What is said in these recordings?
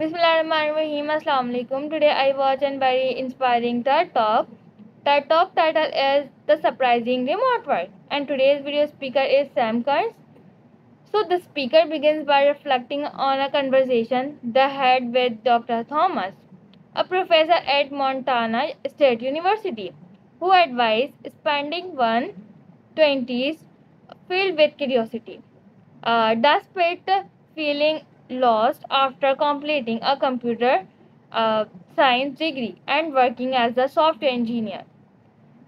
Bismillahirrahmanirrahim. Assalamu alaikum. Today I watch a very inspiring TED Talk. TED Talk title is The Surprising Remote Work. And today's video speaker is Sam Kearns. So the speaker begins by reflecting on a conversation they had with Dr. Thomas, a professor at Montana State University, who advised spending one twenties filled with curiosity. Uh, despite feeling lost after completing a computer uh, science degree and working as a software engineer.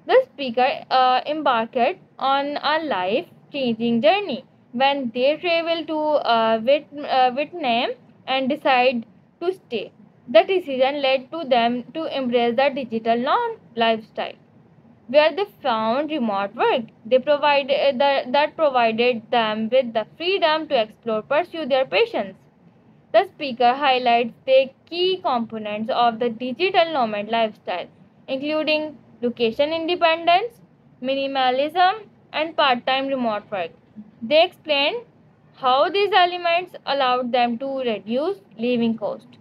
The speaker uh, embarked on a life changing journey when they traveled to uh, Viet- uh, Vietnam and decided to stay. The decision led to them to embrace the digital non lifestyle where they found remote work. They provided that, that provided them with the freedom to explore, pursue their passions. The speaker highlights the key components of the digital nomad lifestyle, including location independence, minimalism, and part-time remote work. They explain how these elements allowed them to reduce living cost,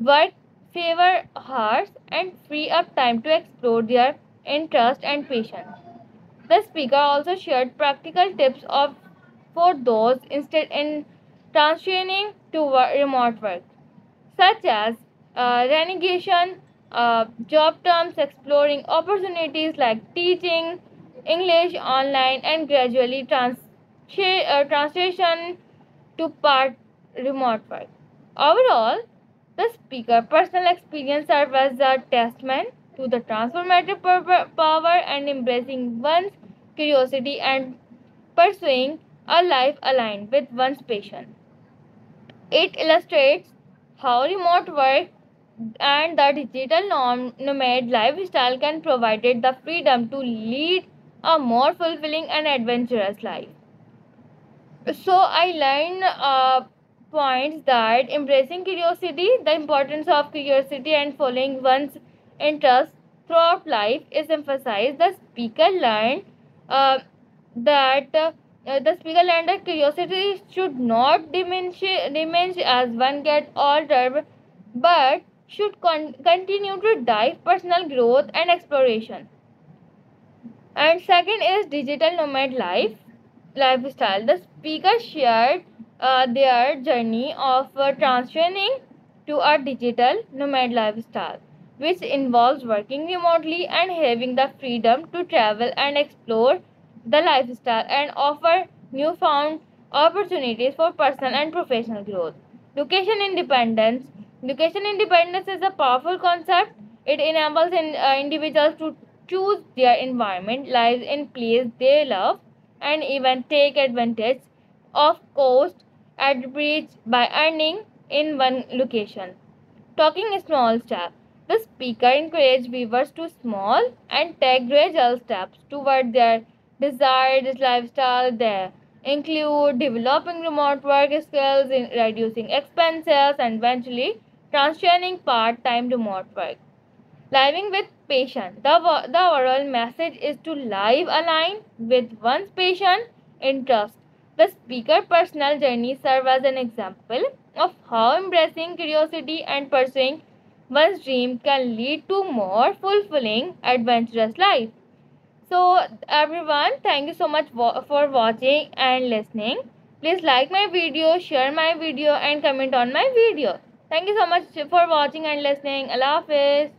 work favor hours, and free up time to explore their interest and passion. The speaker also shared practical tips of for those instead in transitioning to remote work, such as uh, renegation, uh, job terms, exploring opportunities like teaching English online, and gradually trans- uh, transition to part remote work. Overall, the speaker personal experience serves as a testament to the transformative power and embracing one's curiosity and pursuing a life aligned with one's passion. It illustrates how remote work and the digital nom- nomad lifestyle can provide the freedom to lead a more fulfilling and adventurous life. So I learned uh, points that embracing curiosity, the importance of curiosity and following one's interests throughout life is emphasized. The speaker learned uh, that uh, the speaker learned that curiosity should not diminish, diminish as one gets older, but should con- continue to drive personal growth and exploration. And second is digital nomad life lifestyle. The speaker shared uh, their journey of uh, transitioning to a digital nomad lifestyle, which involves working remotely and having the freedom to travel and explore the lifestyle and offer newfound opportunities for personal and professional growth. Location independence. Location independence is a powerful concept. It enables in, uh, individuals to choose their environment, lives in place they love, and even take advantage of cost advantage by earning in one location. Talking small steps. The speaker encouraged viewers to small and take gradual steps toward their desired lifestyle. there include developing remote work skills, in reducing expenses, and eventually transitioning part-time remote work. Living with passion. The, the overall message is to live aligned with one's passion, interest. The speaker personal journey serves as an example of how embracing curiosity and pursuing one's dream can lead to more fulfilling, adventurous life. So, everyone, thank you so much for watching and listening. Please like my video, share my video, and comment on my video. Thank you so much for watching and listening. Allah Hafiz.